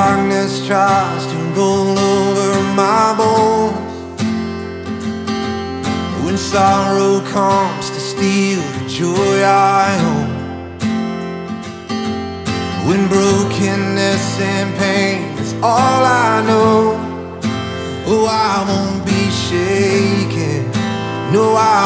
Darkness tries to roll over my bones. When sorrow comes to steal the joy I own. When brokenness and pain is all I know. Oh, I won't be shaken. No, I